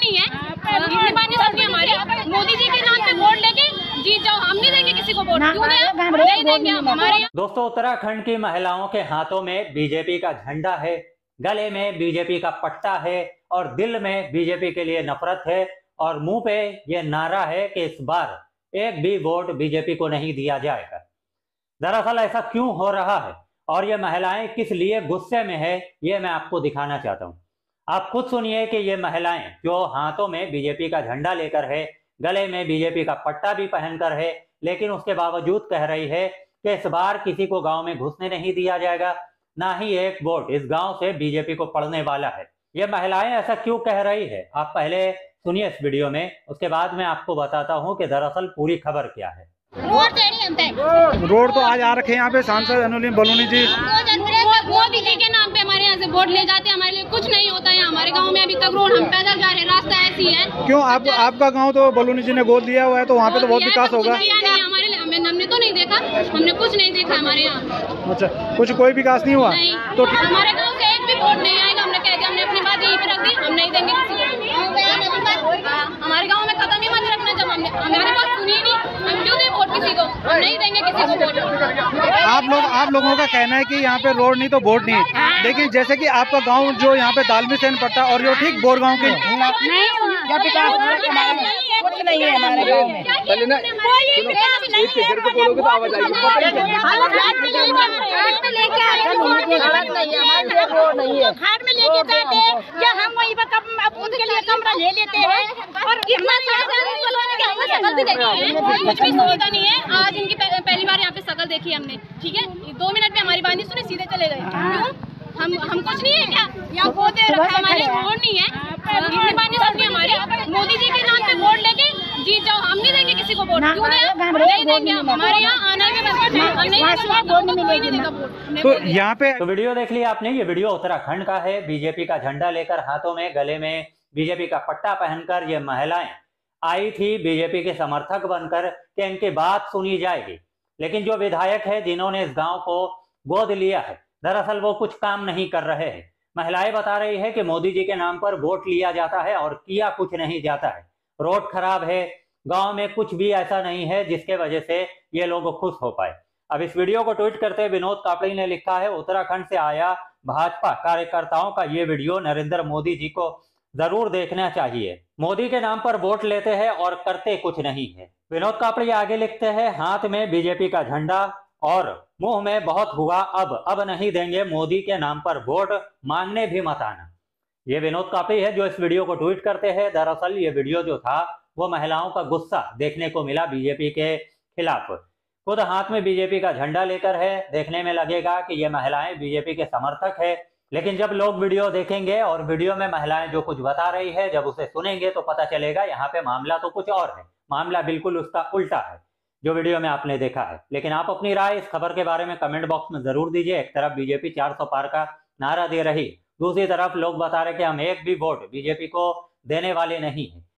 नहीं है। हमारी। मोदी जी के नाम पे वोट लेके जीत जाओ। हम नहीं देंगे किसी को वोट। क्यों नहीं देंगे हम। हमारे दोस्तों उत्तराखंड की महिलाओं के हाथों में बीजेपी का झंडा है। गले में बीजेपी का पट्टा है और दिल में बीजेपी के लिए नफरत है और मुँह पे ये नारा है कि इस बार एक भी वोट बीजेपी को नहीं दिया जाएगा। दरअसल ऐसा क्यों हो रहा है और ये महिलाएँ किस लिए गुस्से में है ये मैं आपको दिखाना चाहता हूँ। आप खुद सुनिए कि ये महिलाएँ जो हाथों में बीजेपी का झंडा लेकर है गले में बीजेपी का पट्टा भी पहनकर है लेकिन उसके बावजूद कह रही है कि इस बार किसी को गाँव में घुसने नहीं दिया जाएगा ना ही एक वोट इस गाँव से बीजेपी को पड़ने वाला है। ये महिलाएँ ऐसा क्यों कह रही है? आप पहले सुनिए इस वीडियो में उसके बाद मैं आपको बताता हूँ कि दरअसल पूरी खबर क्या है। रोड तो आज आ रखे हैं यहाँ पे सांसद अनुलिम बलूनी जी। मोदी जी के नाम पे हमारे यहाँ से वोट ले जाते हैं हमारे लिए कुछ नहीं होता है हमारे गाँव में अभी तक रोड हम पैदल जा रहे हैं रास्ता ऐसी है। क्यों? आप आपका गाँव तो बलूनी जी ने गोद लिया हुआ है तो वहाँ पे तो बहुत विकास होगा। हमारे लिए हमने तो नहीं देखा। हमने कुछ नहीं देखा हमारे यहाँ। अच्छा कुछ कोई विकास नहीं हुआ? तो हमारे गाँव से एक भी वोट नहीं आएगा हमने कह दिया हमने अपनी बात यहीं पे रख दी हम नहीं देंगे किसी को। हमारे गाँव में कदम ही मत रखना जब हमने हमारे पास सुनी नहीं हम क्यों दें वोट किसी को? हम नहीं देंगे किसी को वोट। आप लोग आप लोगों का कहना है कि यहाँ पे रोड नहीं तो बोर्ड नहीं लेकिन जैसे कि आपका गाँव जो यहाँ पे दालमी सेन पड़ता है और जो ठीक बोर गाँव के कुछ नहीं है हमारे गाँव में पहले ना सुनो एक सेकंड पे बोलोगे तो आवाज़ आएगी घाट में लेके जाते हैं या हम वहीं पर कम अब उनके लिए कमरा ले लेते हैं। और है। कुछ भी सुविधा नहीं है। आज इनकी पहली बार यहाँ पे सकल देखी हमने ठीक है? दो मिनट में हमारी बात नहीं सुने सीधे चले गए। हम हम कुछ नहीं है क्या? यहाँ पौधे रखा हमारे वोट नहीं है। इतनी नहीं सुननी हमारी। मोदी जी के नाम पे वोट लेके जीत जाओ। हम नहीं देंगे किसी को वोट क्यों नहीं देंगे हम। हमारे यहाँ तो यहाँ पे तो वीडियो देख लिया आपने ये वीडियो उत्तराखंड का है। बीजेपी का झंडा लेकर हाथों में गले में बीजेपी का पट्टा पहनकर ये महिलाएँ आई थी बीजेपी के समर्थक बनकर कि इनकी बात सुनी जाएगी। लेकिन जो विधायक है जिन्होंने इस गाँव को गोद लिया है दरअसल वो कुछ काम नहीं कर रहे हैं। महिलाएँ बता रही है कि मोदी जी के नाम पर वोट लिया जाता है और किया कुछ नहीं जाता है। रोड खराब है गाँव में कुछ भी ऐसा नहीं है जिसके वजह से ये लोग खुश हो पाए। अब इस वीडियो को ट्वीट करते विनोद कापड़ी ने लिखा है, उत्तराखंड से आया भाजपा कार्यकर्ताओं का ये वीडियो नरेंद्र मोदी जी को ज़रूर देखना चाहिए। मोदी के नाम पर वोट लेते हैं और करते कुछ नहीं है। विनोद कापड़ी आगे लिखते हैं, हाथ में बीजेपी का झंडा और मुँह में बहुत हुआ, अब अब नहीं देंगे मोदी के नाम पर वोट, मांगने भी मत आना। ये विनोद कापड़ी है जो इस वीडियो को ट्वीट करते हैं। दरअसल ये वीडियो जो था वो महिलाओं का गुस्सा देखने को मिला बीजेपी के खिलाफ। खुद हाथ में बीजेपी का झंडा लेकर है, देखने में लगेगा कि ये महिलाएँ बीजेपी के समर्थक है। लेकिन जब लोग वीडियो देखेंगे और वीडियो में महिलाएँ जो कुछ बता रही है, जब उसे सुनेंगे तो पता चलेगा यहाँ पे मामला तो कुछ और है। मामला बिल्कुल उसका उल्टा है, जो वीडियो में आपने देखा है। लेकिन आप अपनी राय इस खबर के बारे में कमेंट बॉक्स में ज़रूर दीजिए। एक तरफ़ बीजेपी 400 पार का नारा दे रही, दूसरी तरफ़ लोग बता रहे कि हम एक भी वोट बीजेपी को देने वाले नहीं है।